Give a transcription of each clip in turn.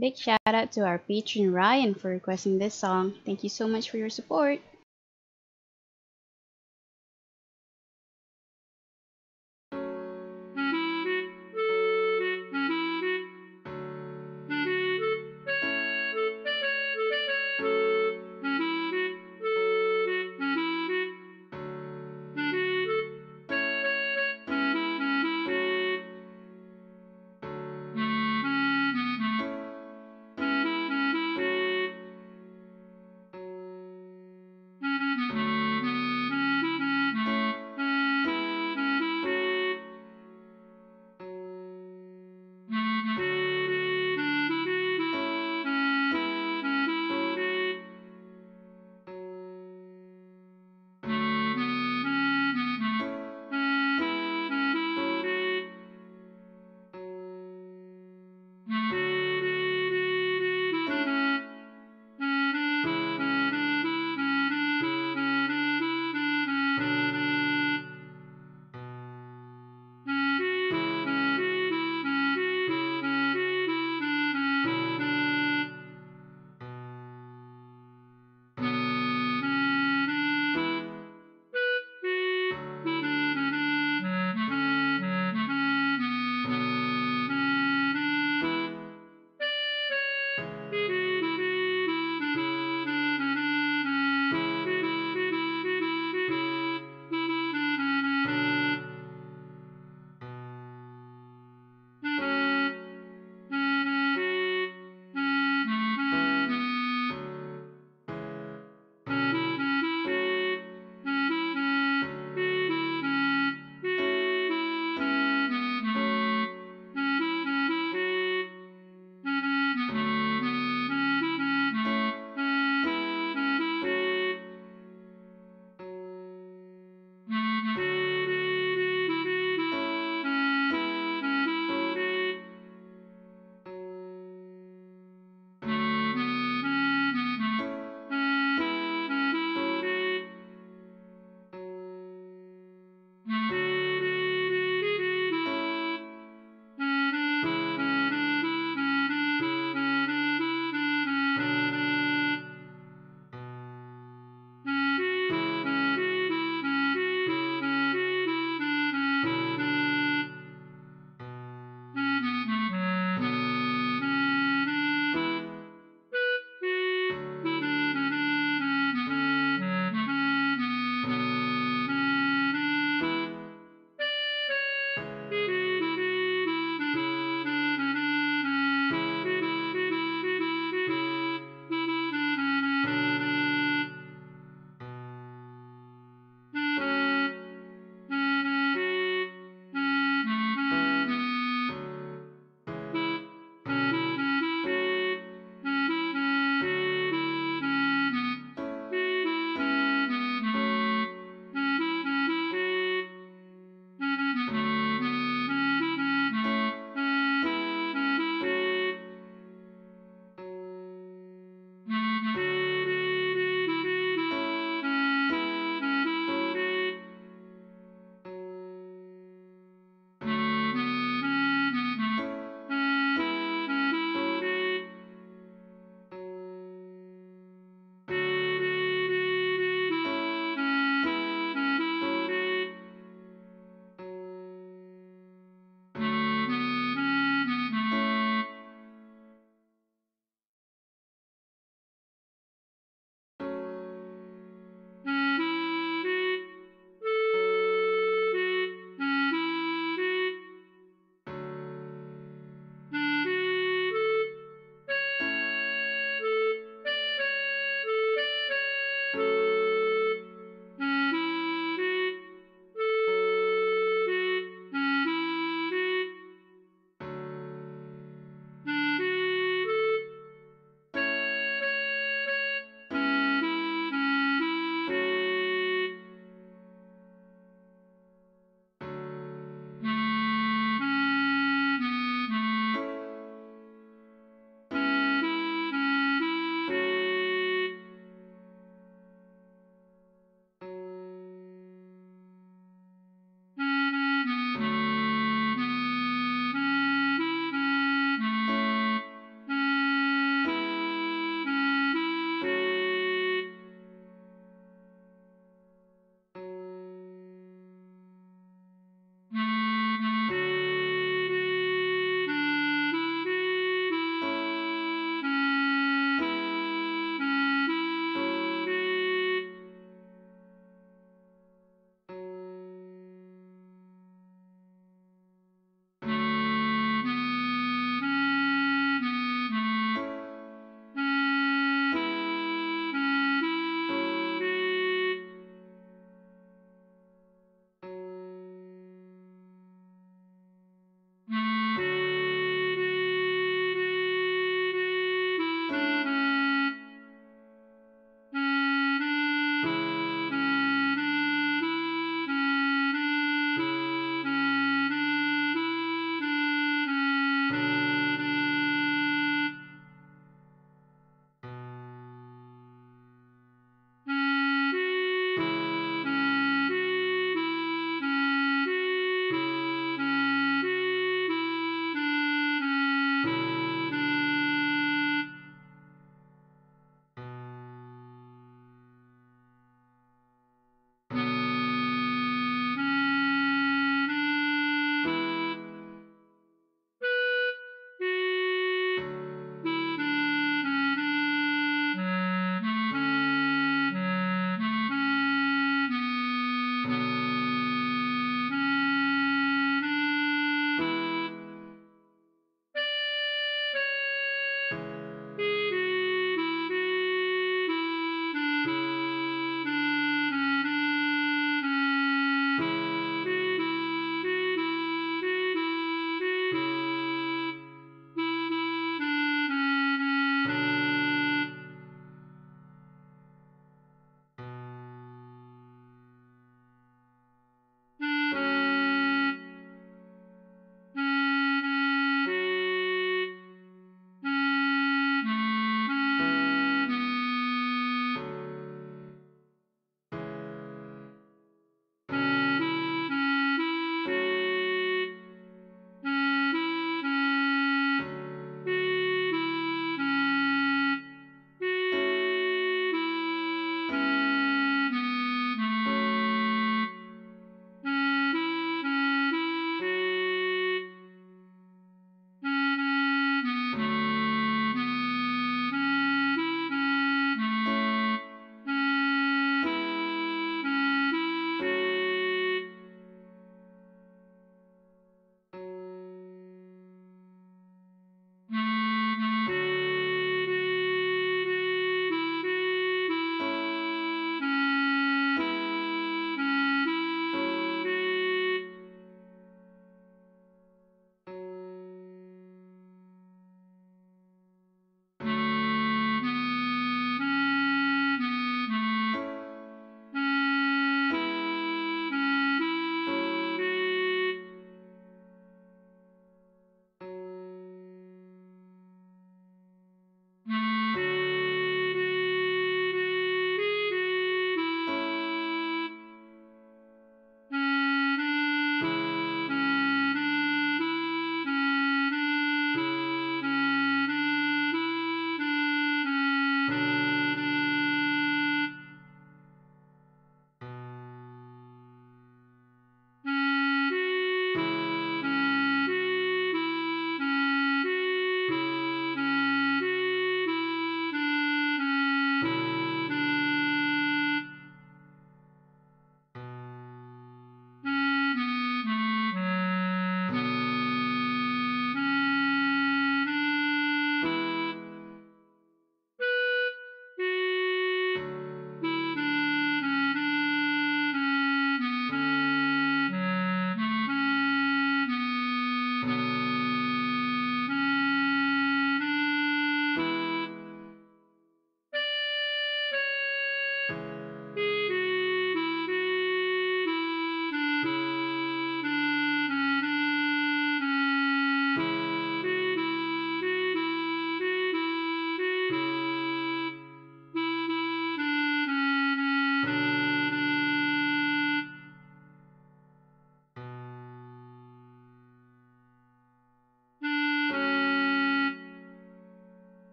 Big shout out to our patron Ryan for requesting this song. Thank you so much for your support.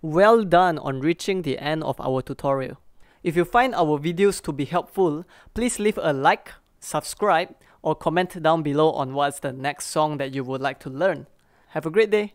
Well done on reaching the end of our tutorial. If you find our videos to be helpful, please leave a like, subscribe, or comment down below on what's the next song that you would like to learn. Have a great day!